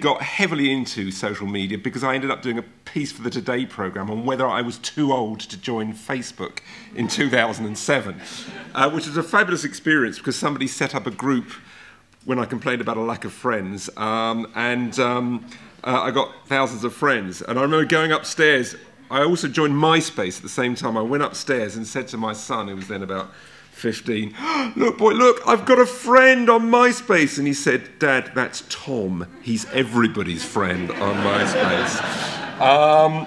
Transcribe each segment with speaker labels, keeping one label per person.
Speaker 1: got heavily into social media because I ended up doing a piece for the Today programme on whether I was too old to join Facebook in 2007, uh, which was a fabulous experience because somebody set up a group when I complained about a lack of friends, um, and um, uh, I got thousands of friends. And I remember going upstairs. I also joined MySpace at the same time. I went upstairs and said to my son, who was then about 15, look, boy, look, I've got a friend on MySpace. And he said, Dad, that's Tom. He's everybody's friend on MySpace. um,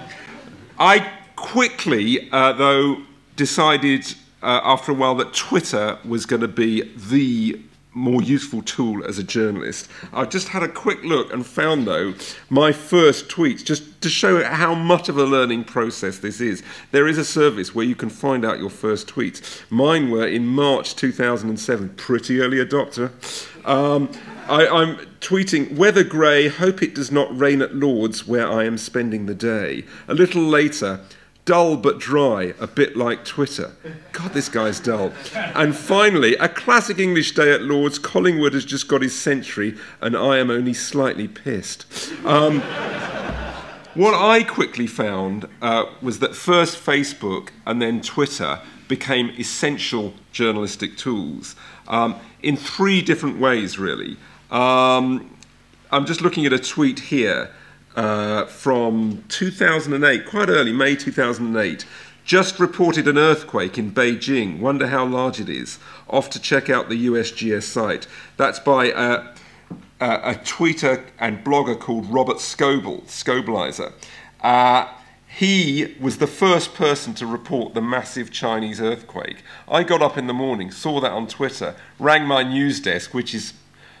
Speaker 1: I quickly, uh, though, decided uh, after a while that Twitter was going to be the more useful tool as a journalist. I've just had a quick look and found, though, my first tweets, just to show how much of a learning process this is. There is a service where you can find out your first tweets. Mine were in March 2007, pretty early adopter. Um, I, I'm tweeting, weather grey, hope it does not rain at Lord's where I am spending the day. A little later, dull but dry, a bit like Twitter. God, this guy's dull. And finally, a classic English day at Lord's. Collingwood has just got his century, and I am only slightly pissed. Um, what I quickly found uh, was that first Facebook and then Twitter became essential journalistic tools um, in three different ways, really. Um, I'm just looking at a tweet here uh, from 2008, quite early, May 2008. Just reported an earthquake in Beijing. Wonder how large it is. Off to check out the USGS site. That's by a, a, a tweeter and blogger called Robert Scoble, Scobleizer. Uh, he was the first person to report the massive Chinese earthquake. I got up in the morning, saw that on Twitter, rang my news desk, which is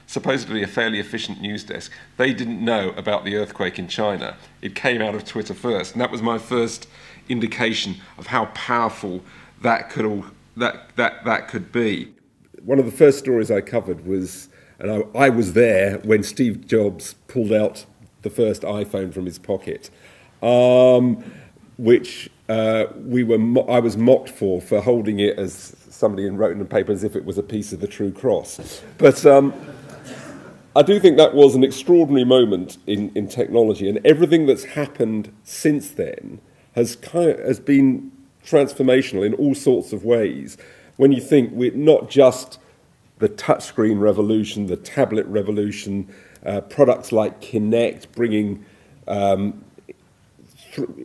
Speaker 1: supposedly a fairly efficient news desk, they didn't know about the earthquake in China. It came out of Twitter first, and that was my first indication of how powerful that could all, that, that, that could be. One of the first stories I covered was, and I, I was there when Steve Jobs pulled out the first iPhone from his pocket, um, which uh, we were I was mocked for for holding it as somebody wrote in the paper as if it was a piece of the true cross. But um, I do think that was an extraordinary moment in, in technology, and everything that's happened since then has, kind of, has been transformational in all sorts of ways. When you think we're not just the touchscreen revolution, the tablet revolution, uh, products like Kinect bringing, um,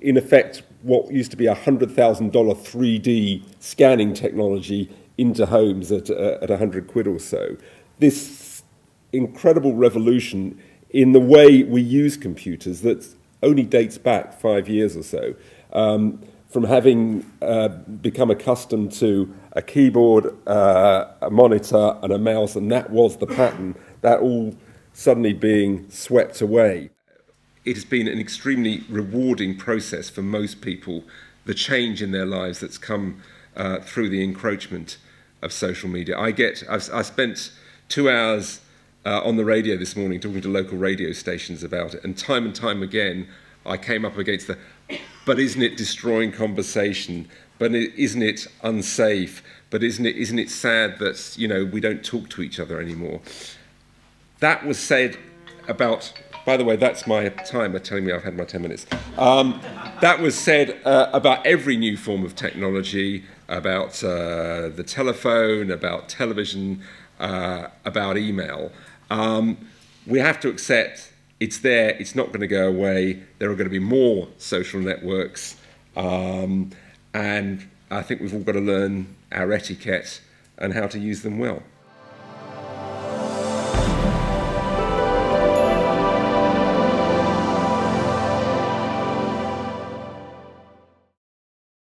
Speaker 1: in effect, what used to be a $100,000 3D scanning technology into homes at, uh, at 100 quid or so. This incredible revolution in the way we use computers that only dates back five years or so. Um, from having uh, become accustomed to a keyboard, uh, a monitor, and a mouse, and that was the pattern, that all suddenly being swept away. It has been an extremely rewarding process for most people, the change in their lives that's come uh, through the encroachment of social media. I get, I've, I spent two hours uh, on the radio this morning talking to local radio stations about it. And time and time again, I came up against the, but isn't it destroying conversation? But isn't it unsafe? But isn't it, isn't it sad that, you know, we don't talk to each other anymore? That was said about, by the way, that's my timer telling me I've had my 10 minutes. Um, that was said uh, about every new form of technology, about uh, the telephone, about television, uh, about email. Um, we have to accept it's there, it's not going to go away. There are going to be more social networks. Um, and I think we've all got to learn our etiquette and how to use them well.